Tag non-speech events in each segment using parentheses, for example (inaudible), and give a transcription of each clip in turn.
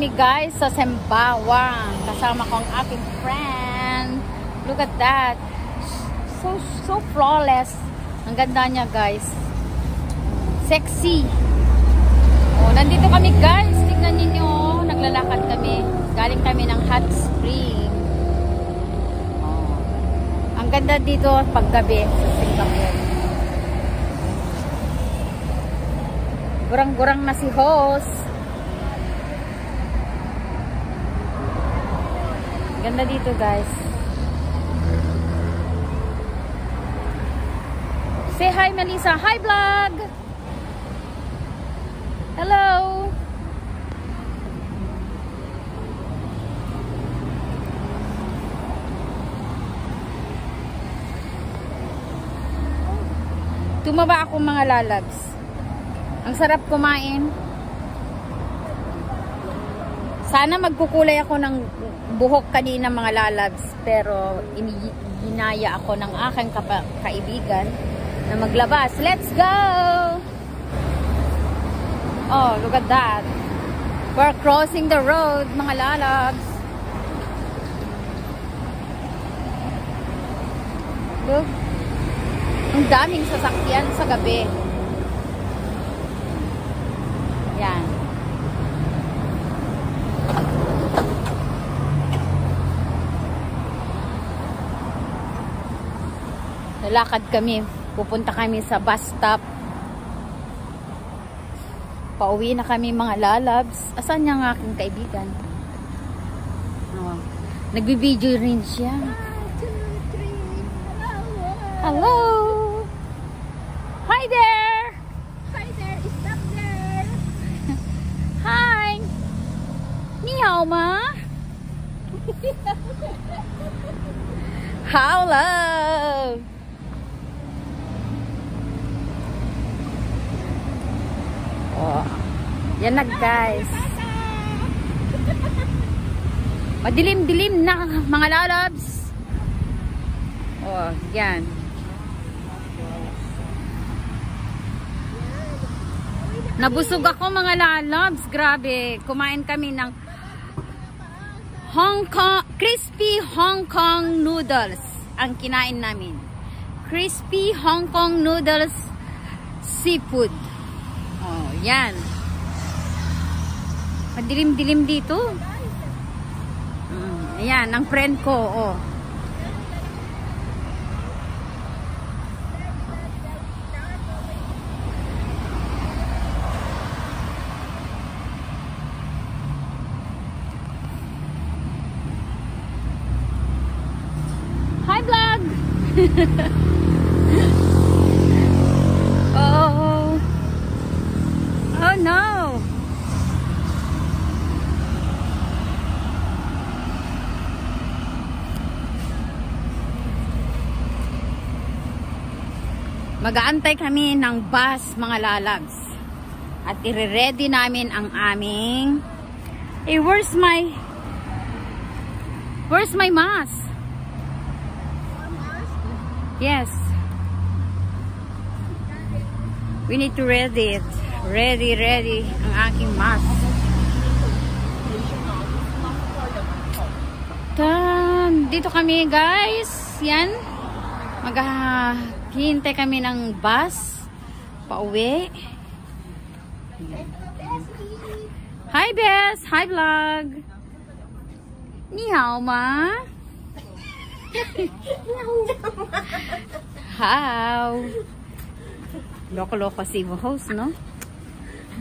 kami guys sa Sembawang. Kasama ko ang aking friend. Look at that. So, so flawless. Ang ganda niya guys. Sexy. Oh, nandito kami guys. Tingnan ninyo. Naglalakad kami. Galing kami ng hot spring. Oh. Ang ganda dito paggabi sa Singapore. Gurang-gurang na si host. Ganda dito guys. Say hi Melissa. Hi vlog! Hello! Tumaba ako mga lalabs. Ang sarap kumain. Sana magkukulay ako ng buhok kanina mga lalabs. Pero ginaya ako ng aking kaibigan na maglabas. Let's go! Oh, look at that. We're crossing the road, mga lalabs. Look. Ang daming sasakyan sa gabi. Yan. Lalakad kami. Pupunta kami sa bus stop. Pauwi na kami mga lalabs. Asan niya ang aking kaibigan? Oh. Nagbibideo rin siya. Hello! Hi there! Hi there! Stop there! (laughs) Hi! Ni hao ma? (laughs) Hello! Oh. Yan na guys. Madilim-dilim na mga lalabs. Oh, yan. Nabusog ako mga lalabs. Grabe. Kumain kami ng Hong Kong, crispy Hong Kong noodles ang kinain namin. Crispy Hong Kong noodles seafood. Oh, yan. Madilim-dilim dito. Mm, ayan, ang friend ko, oh. Hi, vlog! (laughs) oh. Oh, no. Mag-aantay kami ng bus, mga lalabs. At i-ready namin ang aming... Eh, where's my... Where's my mask? Yes. We need to ready it. Ready, ready ang aking mask. Tan, dito kami guys. Yan. Maghahintay kami ng bus. Pauwi. Hi Bess! Hi vlog! Ni hao ma! How? Loko-loko si host, no?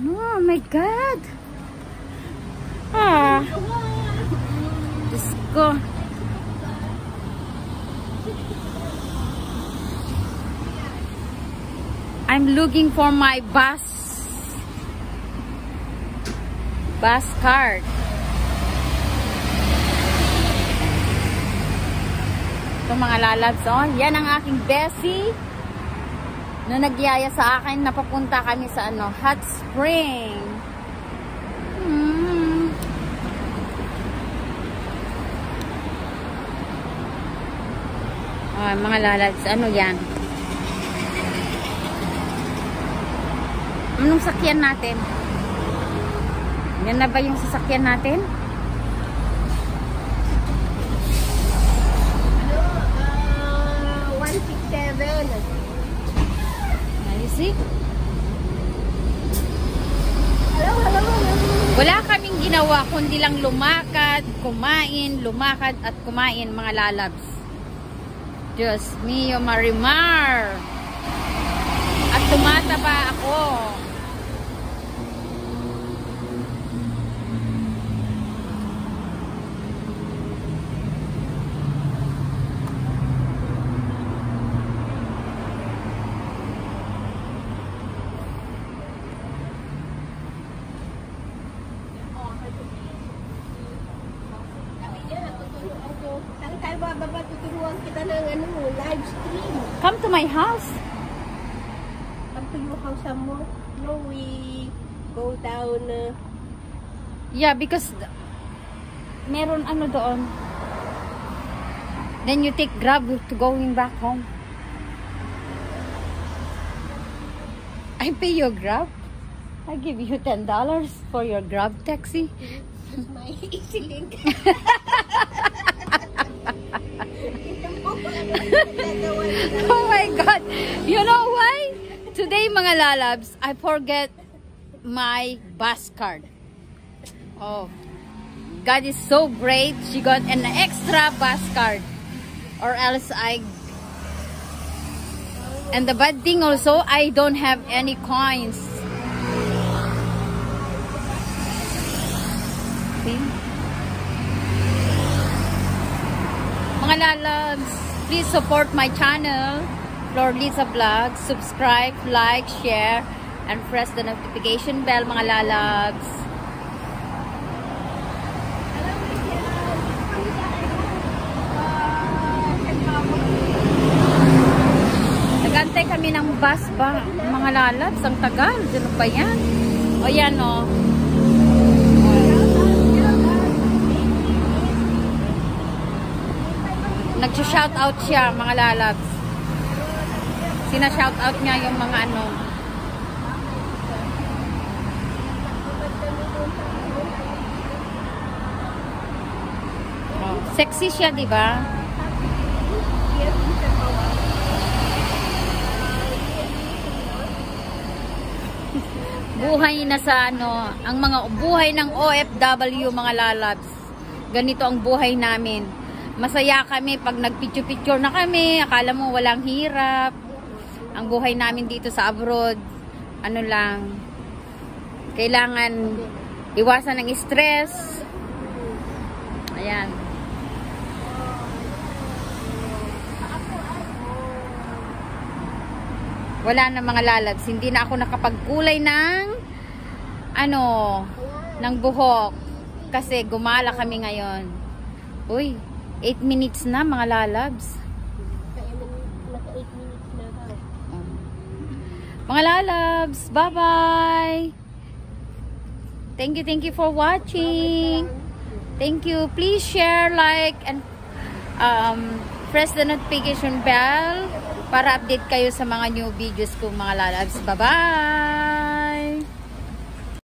Oh my God! Ah! Diyos ko. I'm looking for my bus. Bus card. Ito mga lalabs, oh. Yan ang aking Bessie na nagyaya sa akin na papunta kami sa ano, hot spring. Hmm. Oh, mga lalabs, ano yan? Anong sakyan natin? Yan na ba yung sasakyan natin? Ano, uh, 167. Ah, You see? Hello, hello, hello. Wala kaming ginawa kundi lang lumakad, kumain, lumakad at kumain mga lalabs. Diyos mio marimar. At tumataba ako. Live stream. Come to my house. Come to your house some more. No, we go down. Uh, Yeah, because meron ano doon. Then you take Grab to going back home. I pay your Grab. I give you $10 for your Grab taxi. my (laughs) easy link. (laughs) (laughs) Oh my God! You know why? Today, mga lalabs, I forget my bus card. Oh. God is so great. She got an extra bus card. Or else I... And the bad thing also, I don't have any coins. See? Mga lalabs, please support my channel, Lord Lisa Vlog. Subscribe, like, share, and press the notification bell, mga lalabs. Nagantay kami ng bus ba? Mga lalabs, ang tagal. Ano ba yan? O yan o. Nag-shout out siya, mga lalabs. Sina-shout out niya yung mga ano. Oh, sexy siya, di ba? buhay na sa ano, ang mga buhay ng OFW mga lalabs. Ganito ang buhay namin. Masaya kami pag nagpicture-picture na kami, akala mo walang hirap. Ang buhay namin dito sa abroad, ano lang, kailangan iwasan ng stress. Ayan. Wala na mga lalads. Hindi na ako nakapagkulay ng ano, ng buhok. Kasi gumala kami ngayon. Uy, 8 minutes na mga lalabs. Naka 8 minutes na daw. Mga lalabs, bye-bye! Thank you, thank you for watching. Thank you. Please share, like, and um, press the notification bell para update kayo sa mga new videos ko mga lalabs. Bye-bye!